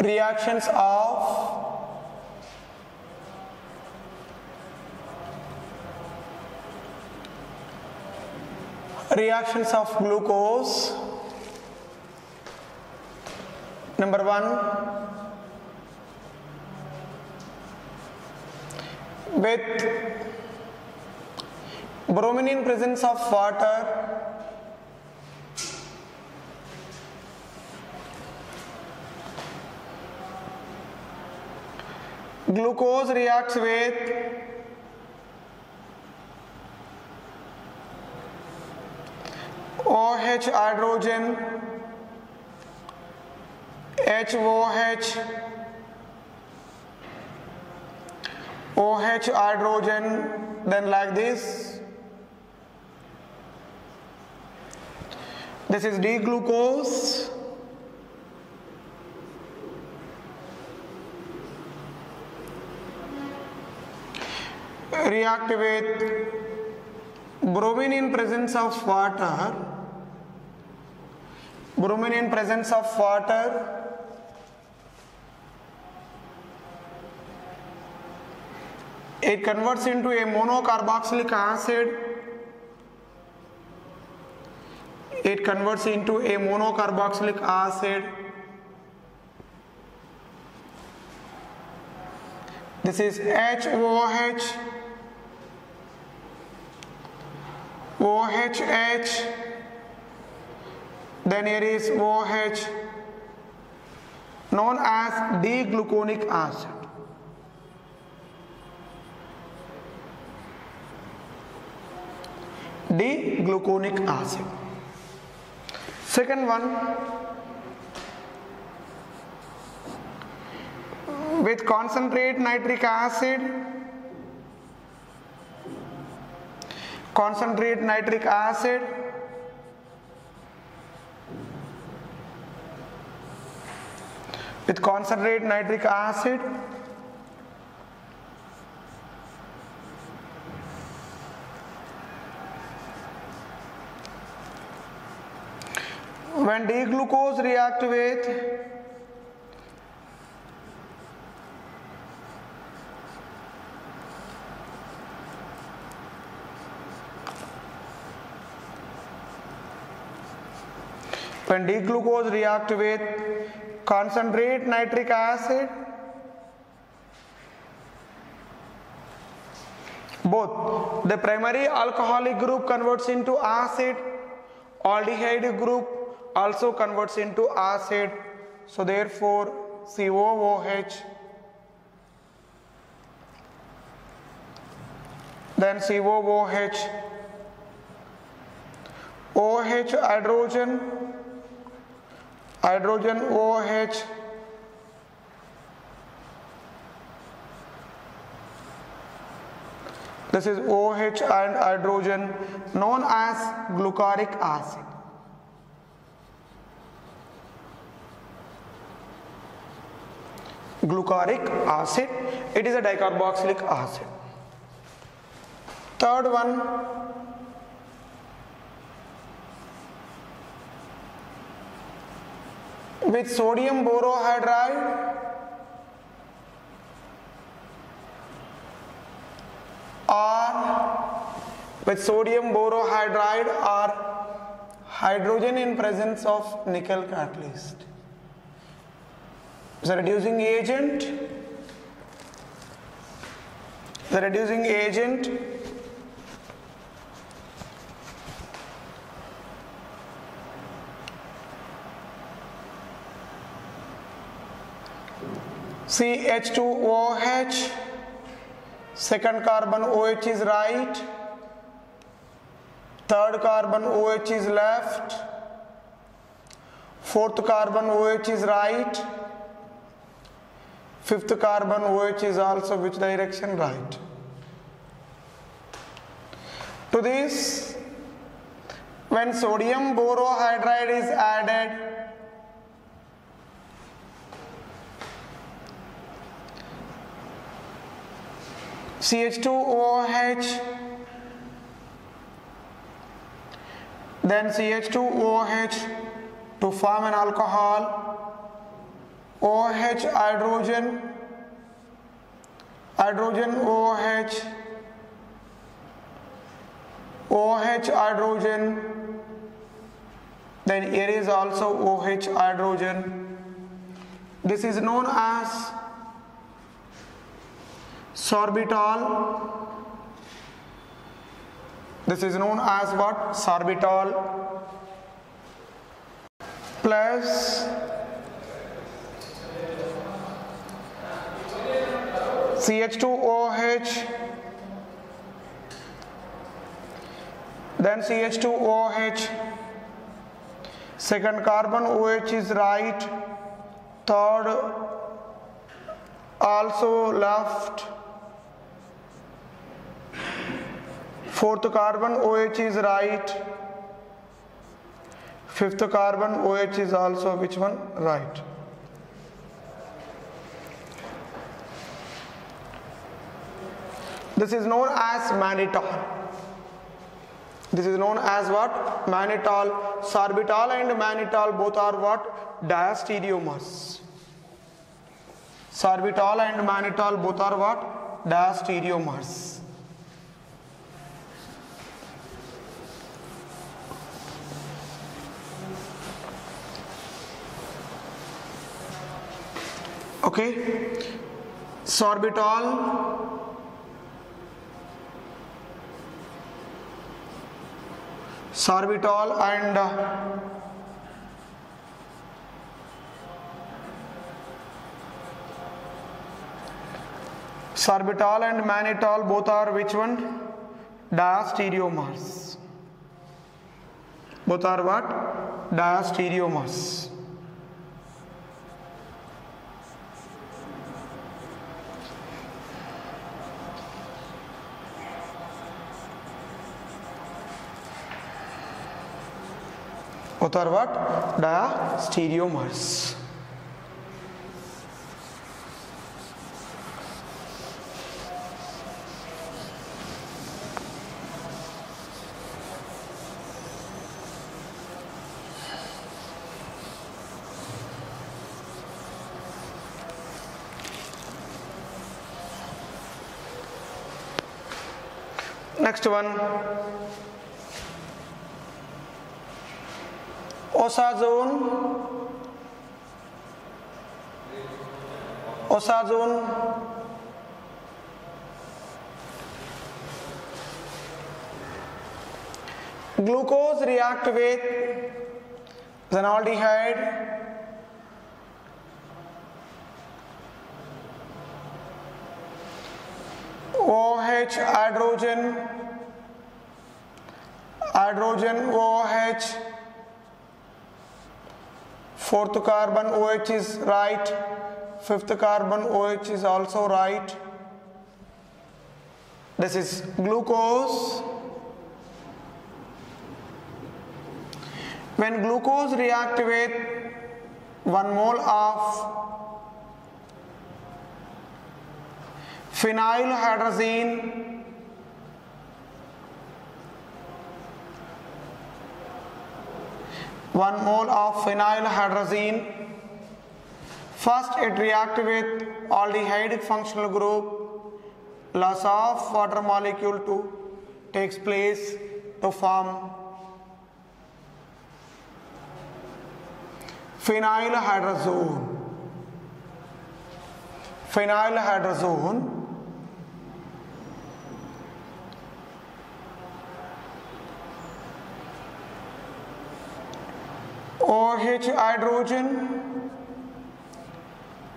reactions of reactions of glucose. Number 1 with bromine in presence of water glucose reacts with OH hydrogen HOH OH hydrogen then like this this is D glucose react with bromine in presence of water bromine in presence of water it converts into a monocarboxylic acid it converts into a monocarboxylic acid this is HOH OHH then here is OH known as D-gluconic acid D-gluconic acid second one with concentrate nitric acid concentrate nitric acid. With concentrate nitric acid when D-glucose react with when D-glucose react with concentrate nitric acid. Both. The primary alcoholic group converts into acid. Aldehyde group also converts into acid. So therefore COOH then COOH OH hydrogen hydrogen OH this is OH and hydrogen known as glucaric acid. Glucaric acid it is a dicarboxylic acid. Third one with sodium borohydride. Or with sodium borohydride or hydrogen in presence of nickel catalyst. The reducing agent. The reducing agent CH2OH second carbon OH is right. Third carbon OH is left. Fourth carbon OH is right. Fifth carbon OH is also which direction? Right. To this when sodium borohydride is added CH2OH then CH2OH to form an alcohol. OH hydrogen. Hydrogen OH OH hydrogen. Then here is also OH hydrogen. This is known as sorbitol. This is known as what? Sorbitol plus CH2OH then CH2OH second carbon OH is right. Third also left fourth carbon OH is right. Fifth carbon OH is also which one? Right. This is known as mannitol. This is known as what? Mannitol sorbitol and mannitol both are what? Diastereomers. Sorbitol and mannitol both are what? Diastereomers okay sorbitol sorbitol and uh, sorbitol and mannitol both are which one diastereomers both are what diastereomers both are what diastereomers next one osazone osazone glucose react with जेनाल्डिहाइड O H hydrogen hydrogen O H fourth carbon OH is right. Fifth carbon OH is also right. This is glucose. When glucose react with one mole of phenyl hydrazine one mole of phenyl hydrazine. First it react with aldehyde functional group. Loss of water molecule to takes place to form phenyl hydrazone. Phenyl hydrazone OH hydrogen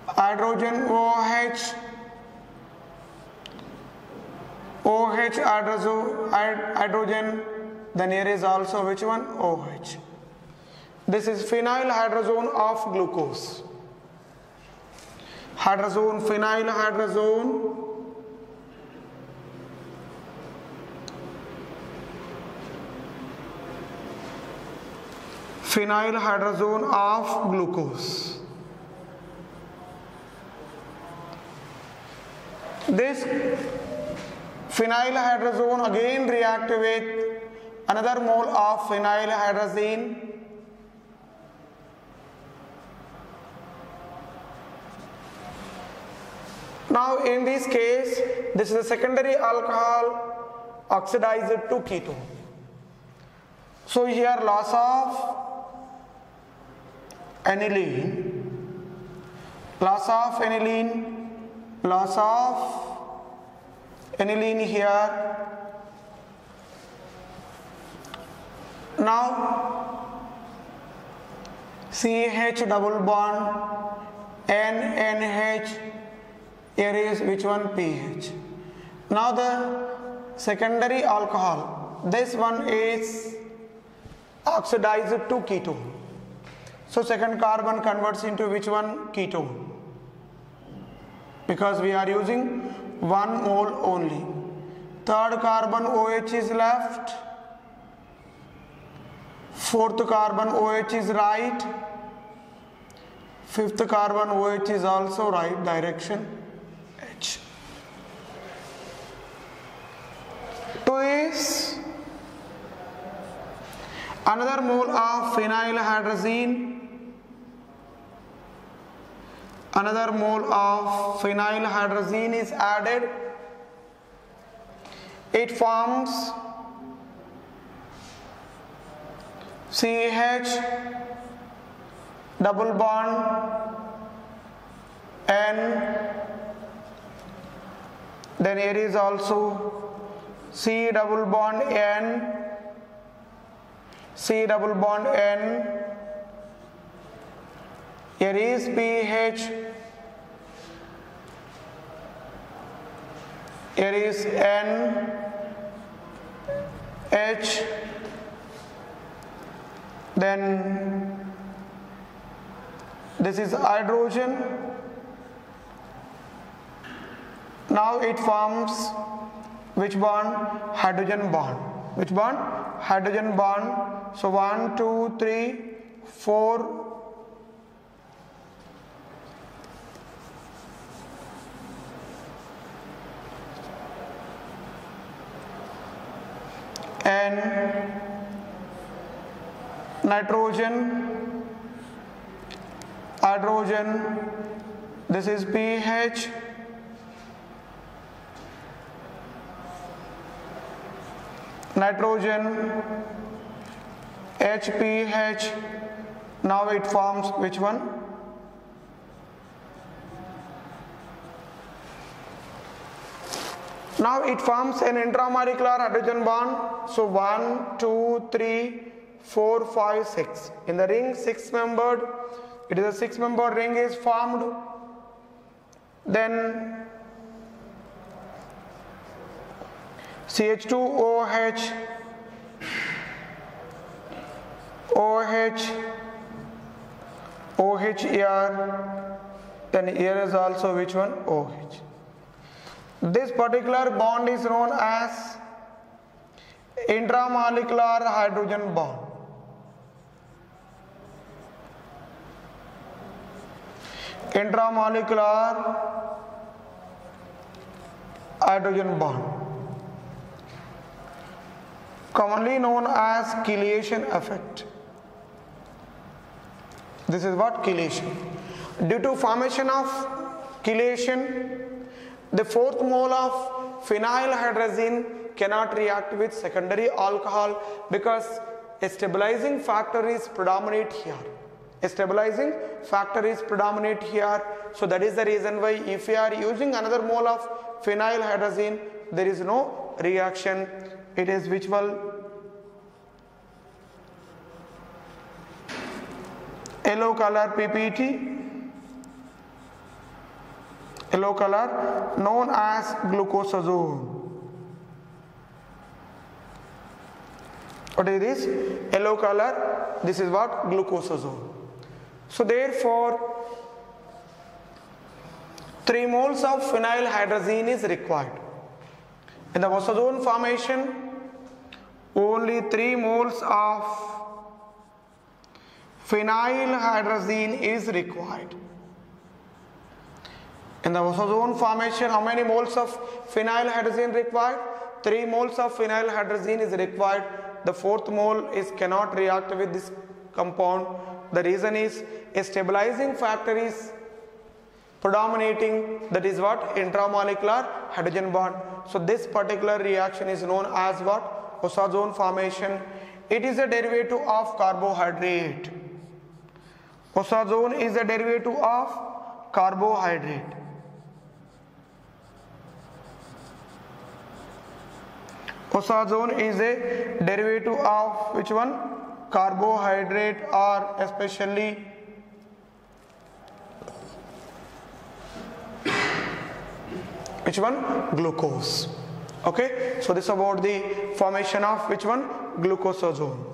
hydrogen OH OH hydrogen then here is also which one? OH this is phenyl hydrazone of glucose. Hydrazone phenyl hydrazone phenyl hydrazone of glucose this phenyl hydrazone again react with another mole of phenyl hydrazine Now in this case, this is a secondary alcohol oxidized to ketone. So here loss of aniline, loss of aniline, loss of aniline here. Now CH double bond NNH here is which one pH. Now the secondary alcohol this one is oxidized to ketone. So second carbon converts into which one ketone because we are using one mole only. Third carbon OH is left. Fourth carbon OH is right. Fifth carbon OH is also right direction H. Is another mole of phenylhydrazine another mole of phenyl hydrazine is added. It forms CH double bond N. Then here is also C double bond N. C double bond N is pH here is N. H. Then this is hydrogen. Now it forms which bond? Hydrogen bond. Which bond? Hydrogen bond. So one two three four and nitrogen hydrogen this is pH nitrogen HPH now it forms which one now it forms an intramolecular hydrogen bond. So 1 2 3 4 5 6 in the ring 6 membered it is a 6 membered ring is formed. Then CH2OH OH OH here then here is also which one? OH this particular bond is known as intramolecular hydrogen bond. Intramolecular hydrogen bond. Commonly known as chelation effect. This is what chelation. Due to formation of chelation the fourth mole of phenylhydrazine cannot react with secondary alcohol because a stabilizing factor is predominant here. A stabilizing factor is predominant here. So that is the reason why if we are using another mole of phenylhydrazine there is no reaction. It is which will yellow color ppt yellow color. Known as glucosazone. What is this? Yellow color. This is what? Glucosazone. So therefore 3 moles of phenyl hydrazine is required. In the osazone formation only 3 moles of phenyl hydrazine is required in the osazone formation how many moles of phenylhydrazine required? 3 moles of phenylhydrazine is required. The fourth mole is cannot react with this compound. The reason is a stabilizing factor is predominating. That is what? Intramolecular hydrogen bond. So this particular reaction is known as what? Osazone formation. It is a derivative of carbohydrate. Osazone is a derivative of carbohydrate osazone is a derivative of which one? Carbohydrate or especially which one? Glucose. Okay? So this about the formation of which one? Glucosazone